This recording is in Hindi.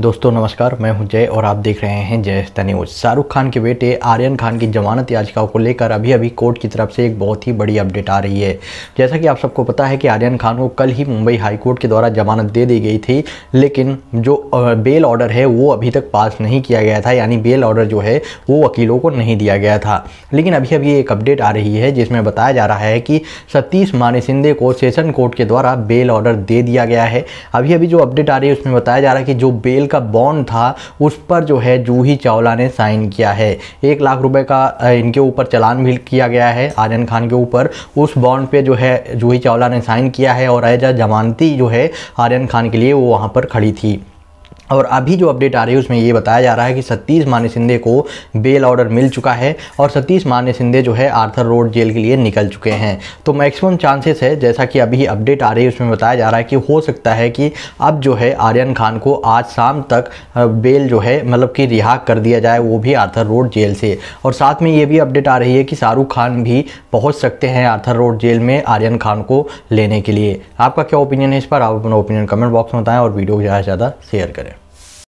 दोस्तों, नमस्कार। मैं हूँ जय और आप देख रहे हैं जय न्यूज़। शाहरुख खान के बेटे, आर्यन खान की जमानत याचिकाओं को लेकर अभी अभी कोर्ट की तरफ़ से एक बहुत ही बड़ी अपडेट आ रही है। जैसा कि आप सबको पता है कि आर्यन खान को कल ही मुंबई हाई कोर्ट के द्वारा जमानत दे दी गई थी, लेकिन जो बेल ऑर्डर है, वो अभी तक पास नहीं किया गया था। यानी बेल ऑर्डर जो है, वो वकीलों को नहीं दिया गया था। लेकिन अभी अभी एक अपडेट आ रही है, जिसमें बताया जा रहा है कि सतीश मानी सिंधे को सेशन कोर्ट के द्वारा बेल ऑर्डर दे दिया गया है। अभी अभी जो अपडेट आ रही है, उसमें बताया जा रहा है कि जो बेल जेल का बॉन्ड था, उस पर जो है जूही चावला ने साइन किया है। एक लाख रुपए का इनके ऊपर चलान भी किया गया है, आर्यन खान के ऊपर। उस बॉन्ड पे जो है जूही चावला ने साइन किया है और एज अ जमानती जो है आर्यन खान के लिए वो वहाँ पर खड़ी थी। और अभी जो अपडेट आ रही है उसमें ये बताया जा रहा है कि सतीश मान्य सिंधे को बेल ऑर्डर मिल चुका है और सतीश मान्य सिंधे जो है आर्थर रोड जेल के लिए निकल चुके हैं। तो मैक्सिमम चांसेस है, जैसा कि अभी अपडेट आ रही है, उसमें बताया जा रहा है कि हो सकता है कि अब जो है आर्यन खान को आज शाम तक बेल जो है मतलब कि रिहा कर दिया जाए, वो भी आर्थर रोड जेल से। और साथ में ये भी अपडेट आ रही है कि शाहरुख खान भी पहुँच सकते हैं आर्थर रोड जेल में आर्यन खान को लेने के लिए। आपका क्या ओपिनियन है इस पर? आप अपना ओपिनियन कमेंट बॉक्स में बताएँ और वीडियो को ज़्यादा से ज़्यादा शेयर करें।